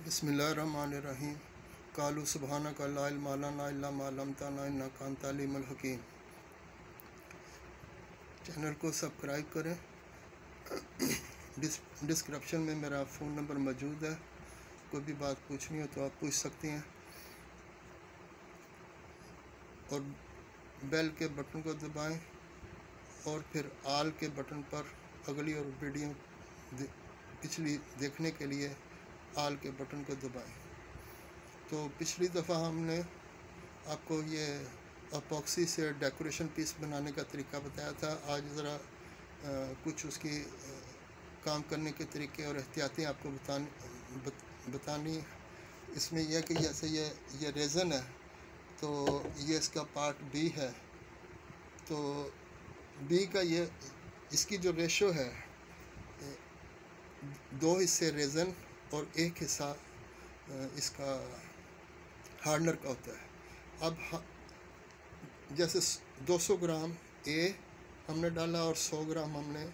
बसमीम कालू सुबहाना का लाला मालम तना कान तालीम हकीम। चैनल को सब्सक्राइब करें। डिस डिस्क्रिप्शन में मेरा फ़ोन नंबर मौजूद है। कोई भी बात पूछनी हो तो आप पूछ सकते हैं। और बेल के बटन को दबाएँ और फिर आल के बटन पर अगली और वीडियो पिछली देखने के लिए आल के बटन को दबाएँ। तो पिछली दफ़ा हमने आपको ये अपॉक्सी से डेकोरेशन पीस बनाने का तरीका बताया था। आज ज़रा कुछ उसकी आ, काम करने के तरीके और एहतियातें आपको बतान बत, बतानी। इसमें यह कि जैसे ये ये रेज़न है तो ये इसका पार्ट बी है। तो बी का ये इसकी जो रेशो है दो हिस्से रेज़न और एक हिस्सा इसका हार्डनर का होता है। अब जैसे 200 ग्राम ए हमने डाला और 100 ग्राम हमने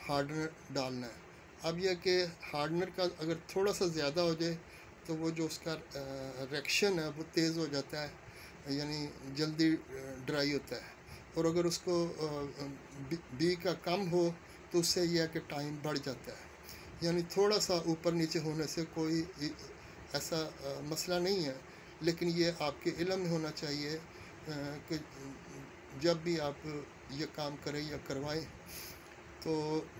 हार्डनर डालना है। अब यह कि हार्डनर का अगर थोड़ा सा ज़्यादा हो जाए तो वो जो उसका रिएक्शन है, वो तेज़ हो जाता है, यानी जल्दी ड्राई होता है। और अगर उसको बी का कम हो तो उससे यह कि टाइम बढ़ जाता है। यानी थोड़ा सा ऊपर नीचे होने से कोई ऐसा मसला नहीं है। लेकिन ये आपके इलम में होना चाहिए कि जब भी आप ये काम करें या करवाएँ तो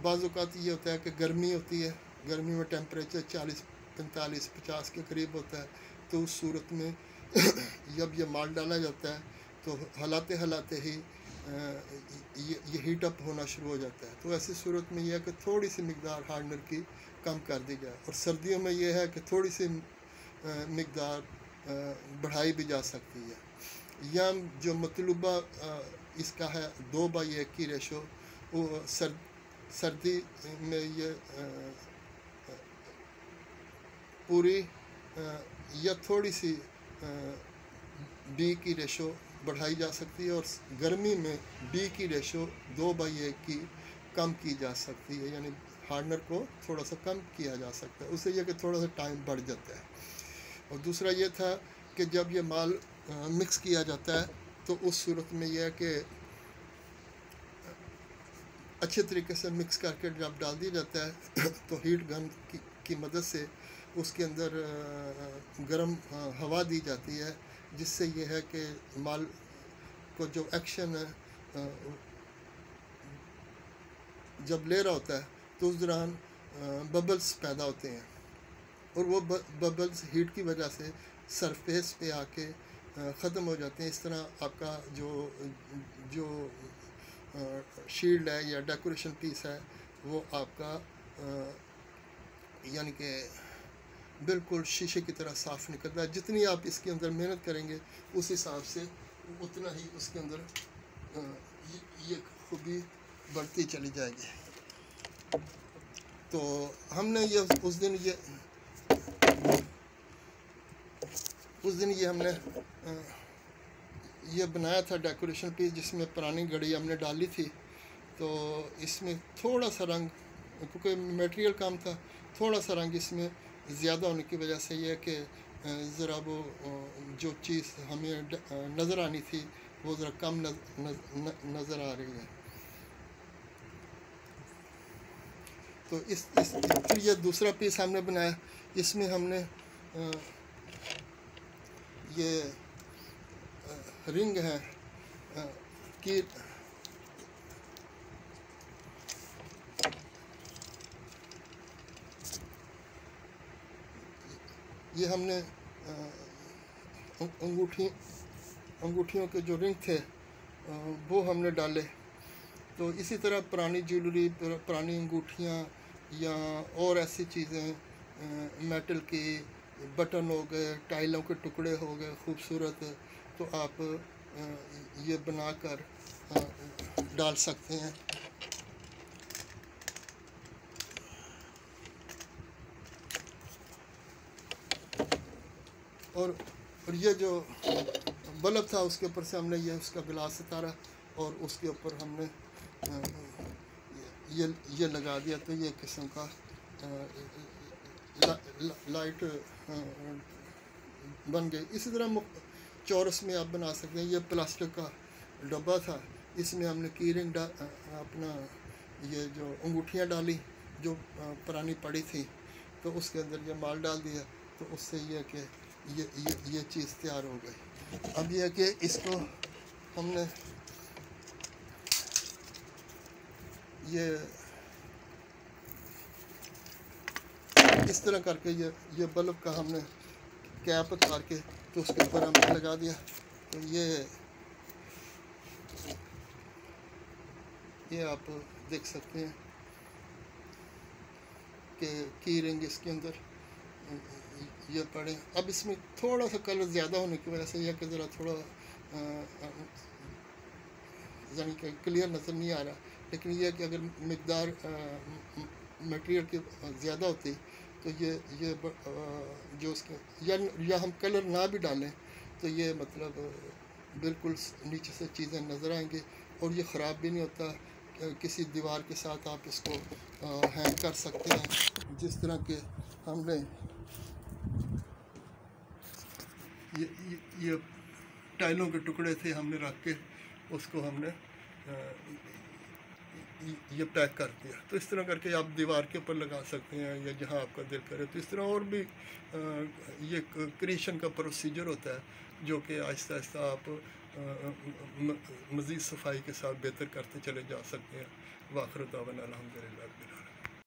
बाज़ात ये होता है कि गर्मी होती है, गर्मी में टेम्परेचर चालीस, पैंतालीस, पचास के करीब होता है तो उस सूरत में जब ये माल डाला जाता है तो हलाते हलाते ही ये हीट अप होना शुरू हो जाता है। तो ऐसी सूरत में यह है कि थोड़ी सी मकदार हार्डनर की कम कर दी जाए। और सर्दियों में यह है कि थोड़ी सी मकदार बढ़ाई भी जा सकती है। या जो मतलूबा इसका है, दो बाई एक की रेशो वो सर, सर्दी में ये पूरी या थोड़ी सी बी की रेशो बढ़ाई जा सकती है और गर्मी में बी की रेशो दो बाई एक की कम की जा सकती है यानी हार्डनर को थोड़ा सा कम किया जा सकता है। उससे यह कि थोड़ा सा टाइम बढ़ जाता है। और दूसरा ये था कि जब ये माल आ, मिक्स किया जाता है तो उस सूरत में यह है कि अच्छे तरीके से मिक्स करके जब डाल दिया जाता है तो हीट गन की, की मदद से उसके अंदर गर्म हवा दी जाती है। जिससे ये है कि माल को जो एक्शन है जब ले रहा होता है तो उस दौरान बबल्स पैदा होते हैं। और वो बबल्स हीट की वजह से सरफेस पे आके ख़त्म हो जाते हैं। इस तरह आपका जो जो शील्ड है या डेकोरेशन पीस है, वो आपका यानी कि बिल्कुल शीशे की तरह साफ़ निकलता है। जितनी आप इसके अंदर मेहनत करेंगे, उस हिसाब से उतना ही उसके अंदर ये खूबी बढ़ती चली जाएगी। तो हमने ये, उस दिन ये, उस दिन ये हमने ये बनाया था डेकोरेशन पीस जिसमें पुरानी घड़ी हमने डाली थी। तो इसमें थोड़ा सा रंग, क्योंकि मटेरियल काम था, थोड़ा सा रंग इसमें ज़्यादा होने की वजह से यह कि ज़रा वो जो चीज़ हमें नज़र आनी थी वो ज़रा कम नज़र आ रही है। तो इस, इस फिर ये दूसरा पीस हमने बनाया इसमें हमने ये रिंग है कि ये हमने अंगूठी, अंगूठियों के जो रिंग थे वो हमने डाले। तो इसी तरह पुरानी ज्वेलरी पुरानी अंगूठियाँ या और ऐसी चीज़ें मेटल की बटन हो गए, टाइलों के टुकड़े हो गए, खूबसूरत तो आप ये बनाकर डाल सकते हैं। और और ये जो बल्ब था उसके ऊपर से हमने ये उसका गिलास उतारा और उसके ऊपर हमने ये ये लगा दिया। तो ये किस्म का ला- ला, लाइट बन गई। इसी तरह चौरस में आप बना सकते हैं। ये प्लास्टिक का डब्बा था। इसमें हमने की रिंग अपना ये जो अंगूठियाँ डाली जो पुरानी पड़ी थी तो उसके अंदर ये माल डाल दिया। तो उससे ये कि ये ये ये चीज़ तैयार हो गई। अब यह कि इसको हमने ये इस तरह करके ये ये बल्ब का हमने कैप उतार के तो उसके ऊपर हमने लगा दिया। तो ये ये आप देख सकते हैं कि की रिंग इसके अंदर। ये पड़े। अब इसमें थोड़ा सा कलर ज़्यादा होने की वजह से यह कि ज़रा थोड़ा यानी कि क्लियर नज़र नहीं आ रहा। लेकिन यह कि अगर मकदार मटेरियल की ज़्यादा होती तो ये ये जो उसके, या या हम कलर ना भी डालें तो ये मतलब बिल्कुल नीचे से चीज़ें नज़र आएँगी और ये ख़राब भी नहीं होता किसी दीवार के साथ आप इसको हैंग कर सकते हैं। जिस तरह के हमने ये ये, टाइलों के टुकड़े थे हमने रख के उसको हमने ये- पैक कर दिया। तो इस तरह करके आप दीवार के ऊपर लगा सकते हैं या जहाँ आपका दिल करे। तो इस तरह और भी ये क्रिएशन का प्रोसीजर होता है जो कि आहिस्ता आहिस्ता आप मज़ीद सफ़ाई के साथ बेहतर करते चले जा सकते हैं। वाखर दावन अलहमदिल्ला